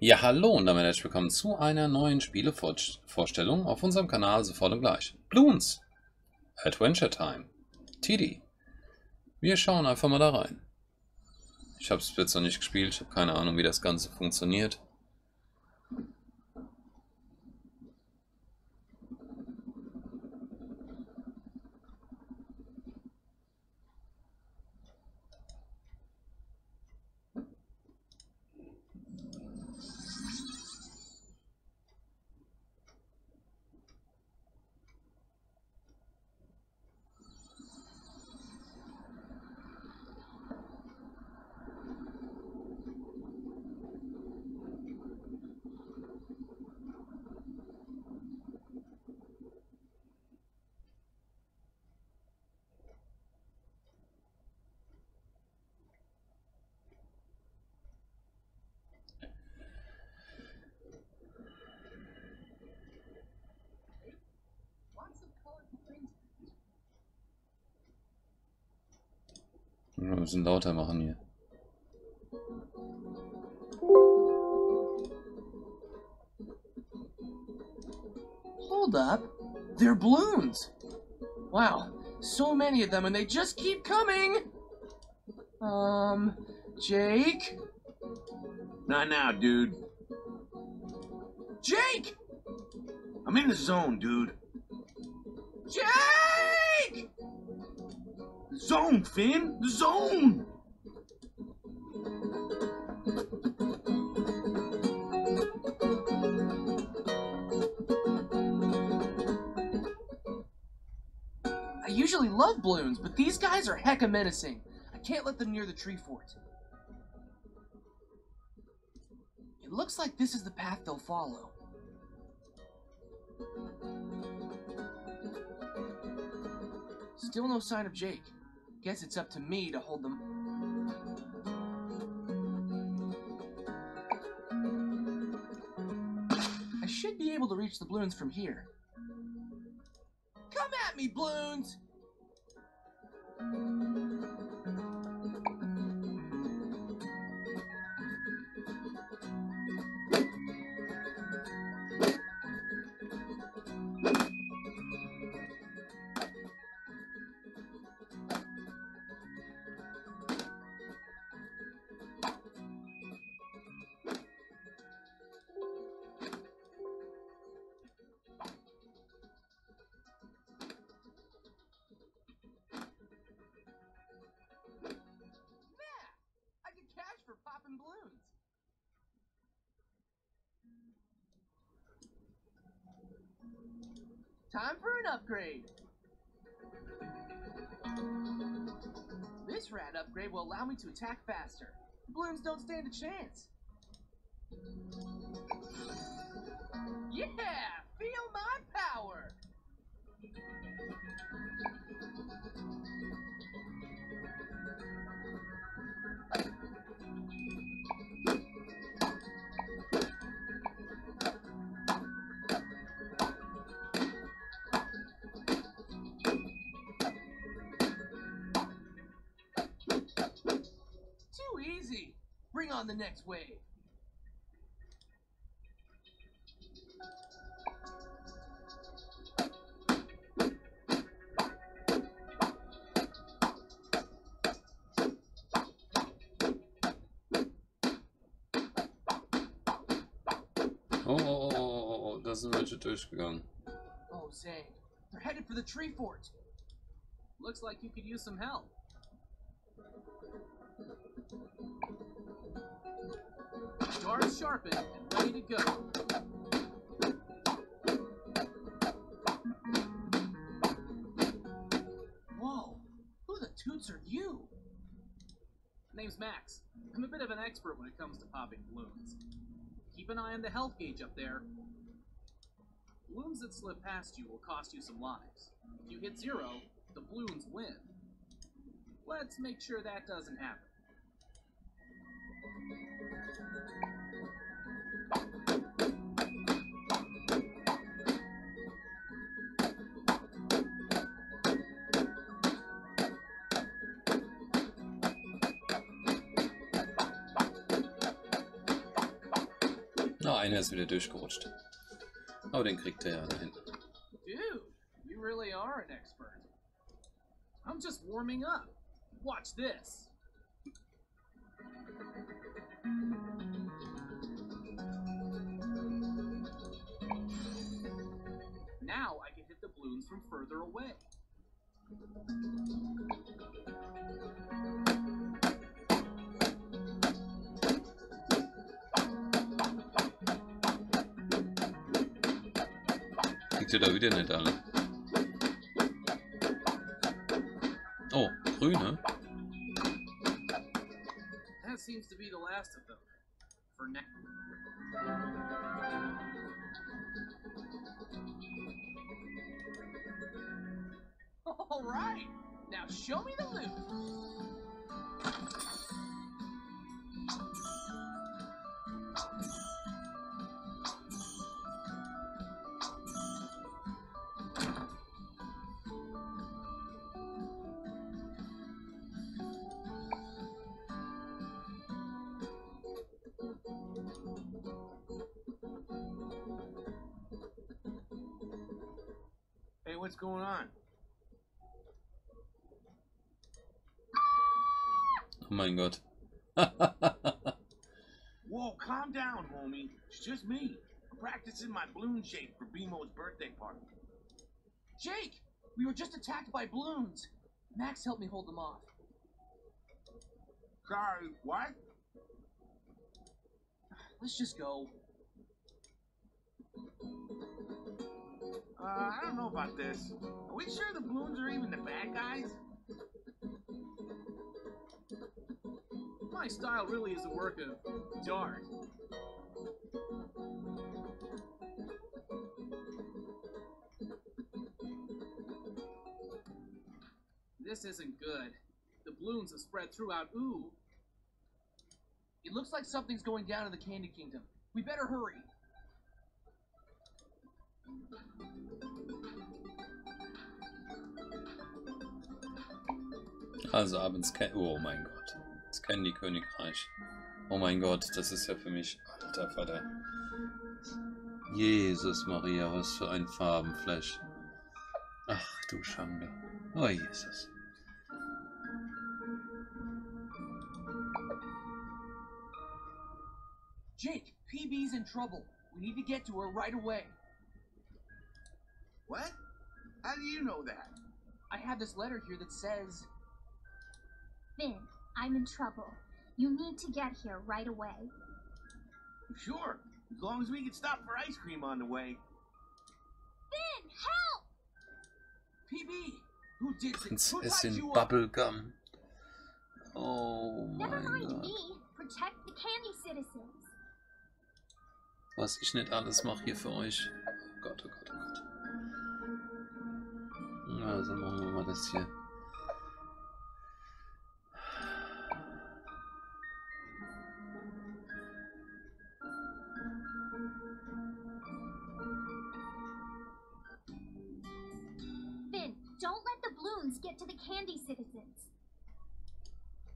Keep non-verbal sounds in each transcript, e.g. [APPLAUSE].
Ja, hallo und damit herzlich willkommen zu einer neuen Spielevorstellung auf unserem Kanal sofort und gleich. Bloons Adventure Time TD. Wir schauen einfach mal da rein. Ich habe es jetzt noch nicht gespielt, ich habe keine Ahnung, wie das Ganze funktioniert. Müssen lauter machen hier. Hold up. They're balloons. Wow, so many of them and they just keep coming. Um, Jake? Not now, dude. Jake! I'm in the zone, dude. Jake! Zone, Finn! Zone! I usually love balloons, but these guys are hecka menacing. I can't let them near the tree fort. It looks like this is the path they'll follow. Still no sign of Jake. Guess it's up to me to hold them. I should be able to reach the balloons from here. Come at me, balloons! Time for an upgrade. This rat upgrade will allow me to attack faster. Balloons don't stand a chance. Yeah! Bring on the next wave. Oh, oh, oh, oh, oh, oh, da sind welche durchgegangen. Oh, Zane. They're headed for the tree fort. Looks like you could use some help. Guards sharpened and ready to go. Whoa. Who the toots are you? Name's Max. I'm a bit of an expert when it comes to popping balloons. Keep an eye on the health gauge up there. Balloons that slip past you will cost you some lives. If you hit zero, the balloons win. Let's make sure that doesn't happen. Einer ist wieder durchgerutscht. Aber den kriegt er ja da hinten. Dude, you really are an expert. I'm just warming up. Watch this. Now I can hit the balloons from further away. Oh, grüne. That seems to be the last of them. For now. All right. Now show me the loot. What's going on? Oh my god. [LAUGHS] Whoa, calm down, homie. It's just me. I'm practicing my balloon shape for BMO's birthday party. Jake, we were just attacked by balloons. Max helped me hold them off. Sorry, what? Let's just go. Uh, I don't know about this. Are we sure the balloons are even the bad guys? My style really is a work of art. This isn't good. The balloons have spread throughout Ooo. It looks like something's going down in the Candy Kingdom. We better hurry. Also abends kein. Oh mein Gott. Das Candy Königreich. Oh mein Gott, das ist ja für mich. Alter Vater. Jesus Maria, was für ein Farbenflash. Ach du Schande. Oh Jesus. Jake, PB's in trouble. We need to get to her right away. What? How do you know that? I have this letter here that says. Finn, I'm in trouble. You need to get here right away. Sure, as long as we can stop for ice cream on the way. Finn, help! PB, who did this? Who tied Prinzessin you up? Bubblegum. Oh Never mein mind Gott. me. Protect the candy citizens. Was ich nicht alles mache hier für euch. Oh Gott, oh Gott, oh Gott. Also machen wir mal das hier. Get to the candy citizens.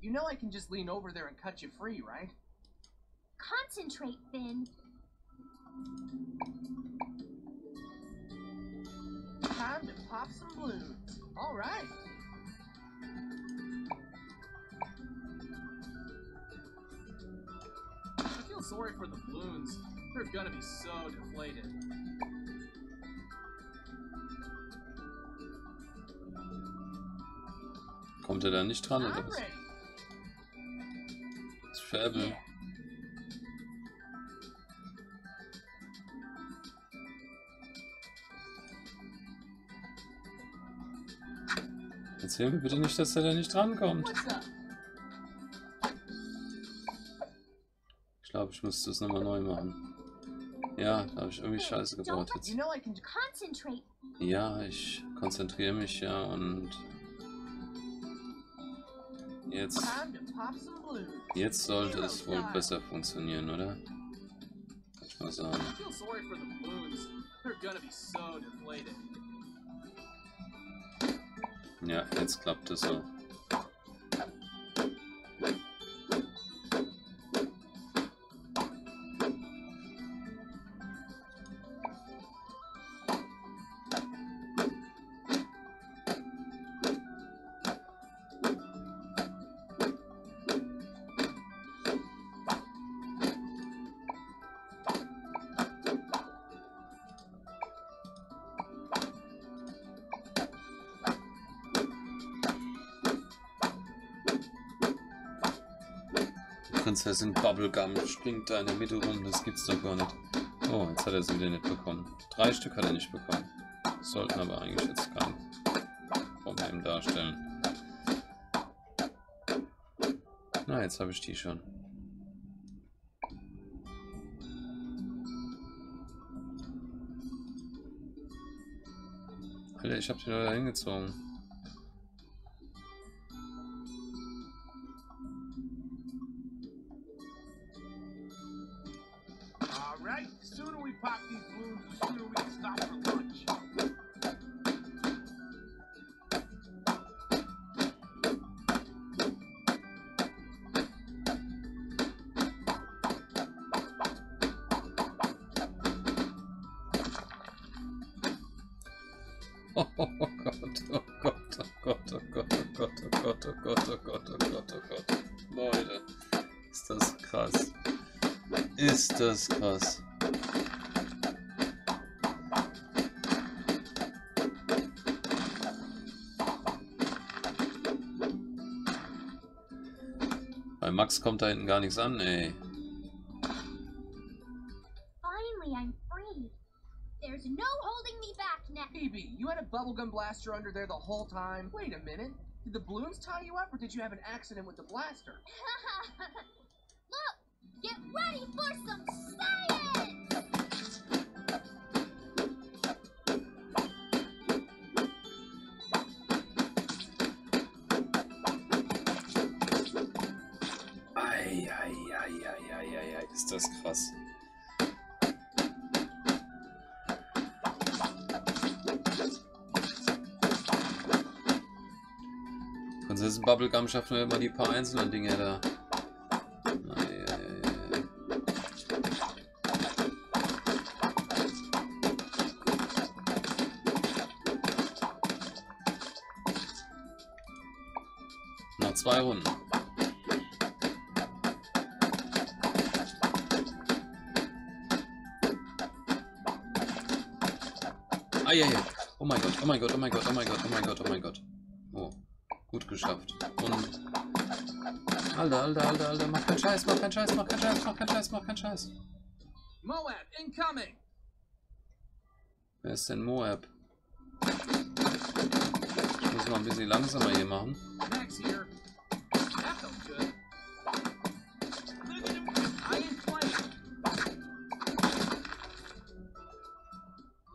You know I can just lean over there and cut you free, right? Concentrate, Finn. Time to pop some balloons. All right. I feel sorry for the balloons. They're gonna be so deflated. Kommt er da nicht dran oder was? Das Färbel. Yeah. Erzähl mir bitte nicht, dass er da nicht drankommt. Ich glaube, ich müsste es nochmal neu machen. Ja, da habe ich irgendwie Scheiße gebaut jetzt. Ja, ich konzentriere mich ja und jetzt, Time to pop some balloons. jetzt sollte es wohl besser funktionieren, oder? Kann ich mal sagen. I feel sorry for the balloons. They're gonna be so deflated. Ja, jetzt klappt es so. Prinzessin Bubblegum springt da in der Mitte rum, das gibt's doch gar nicht. Oh, jetzt hat er sie wieder nicht bekommen. Drei Stück hat er nicht bekommen. Sollten aber eigentlich jetzt kein Problem darstellen. Na, jetzt habe ich die schon. Alter, ich habe die da hingezogen. Oh Gott, oh Gott, oh Gott, oh Gott, oh Gott, oh Gott, oh Gott, oh Gott, oh Gott, oh Gott. Leute, ist das krass. Ist das krass. Bei Max kommt da hinten gar nichts an, ey. Me. PB, you had a bubblegum blaster under there the whole time? Wait a minute. Did the balloons tie you up, or did you have an accident with the blaster? Look, get ready for some science! Ei, ei, ei, ei, ei, ei, ei, ist das krass. Prinzessin Bubblegum schafft nur immer die paar einzelnen Dinge da. Noch zwei Runden. Eieiei. Oh mein Gott, oh mein Gott, oh mein Gott, oh mein Gott, oh mein Gott, oh mein Gott. Oh, gut geschafft. Und... Alter, Alter, Alter, Alter, mach keinen Scheiß, mach keinen Scheiß, mach keinen Scheiß, mach keinen Scheiß, mach keinen Scheiß. Moab, incoming! Wer ist denn Moab? Ich muss mal ein bisschen langsamer hier machen.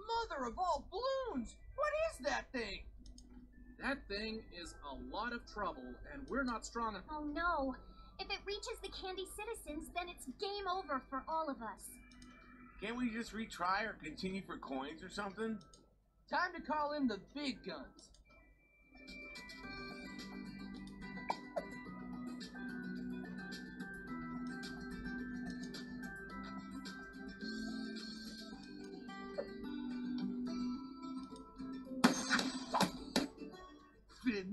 Mother of all balloons! What is that thing? That thing is a lot of trouble, and we're not strong enough. Oh no. If it reaches the Candy citizens, then it's game over for all of us. Can't we just retry or continue for coins or something? Time to call in the big guns.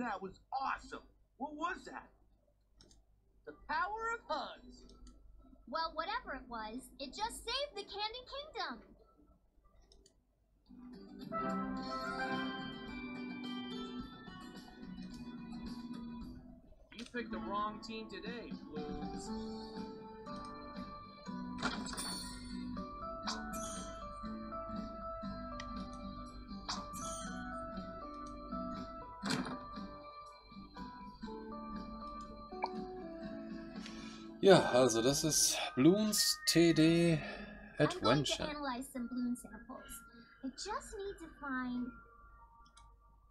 That was awesome. What was that? The power of hugs. Well, whatever it was, it just saved the Candy Kingdom. You picked the wrong team today, Bloons. Ja, also das ist Bloons TD I'm to Adventure. analyze some balloon samples. I just need to find.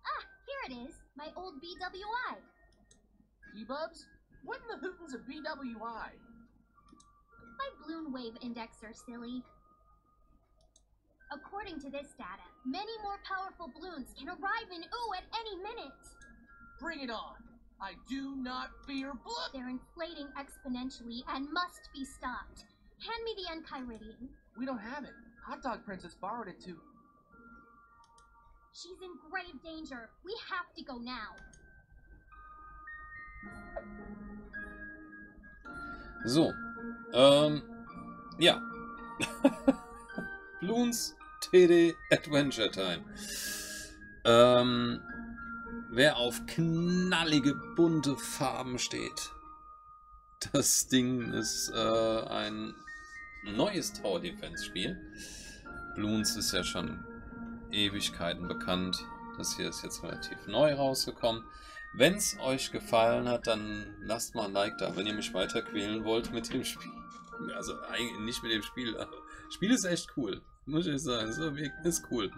Ah, here it is. My old BWI. P-Bubs? What in the hootins a BWI? My balloon wave indexer, silly. According to this data, many more powerful balloons can arrive in Ooo at any minute. Bring it on. I do not fear blood. They're inflating exponentially and must be stopped. Hand me the Enchiridion. We don't have it. Hot Dog Princess borrowed it too. She's in grave danger. We have to go now. So, um, ähm, ja. [LAUGHS] Bloons TD Adventure Time. Ähm, wer auf knallige, bunte Farben steht, Das Ding ist äh, ein neues Tower Defense Spiel. Bloons ist ja schon Ewigkeiten bekannt. Das hier ist jetzt relativ neu rausgekommen. Wenn es euch gefallen hat, dann lasst mal ein Like da, wenn ihr mich weiter quälen wollt mit dem Spiel. Also eigentlich nicht mit dem Spiel. Aber das Spiel ist echt cool. Muss ich sagen. Ist cool.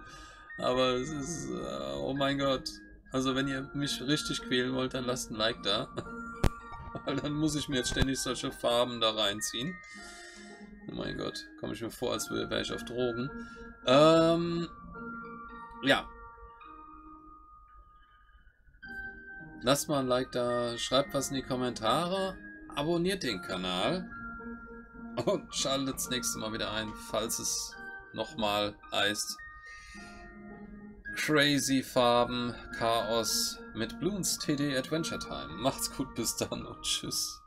Aber es ist. Uh, oh mein Gott. Also wenn ihr mich richtig quälen wollt, dann lasst ein Like da. [LAUGHS] Weil dann muss ich mir jetzt ständig solche Farben da reinziehen. Oh mein Gott. Komme ich mir vor, als wäre ich auf Drogen. Ähm. Ja, Lasst mal ein Like da, schreibt was in die Kommentare, abonniert den Kanal und schaltet das nächste Mal wieder ein, falls es nochmal heißt Crazy Farben, Chaos mit Bloons TD Adventure Time. Macht's gut, bis dann und tschüss.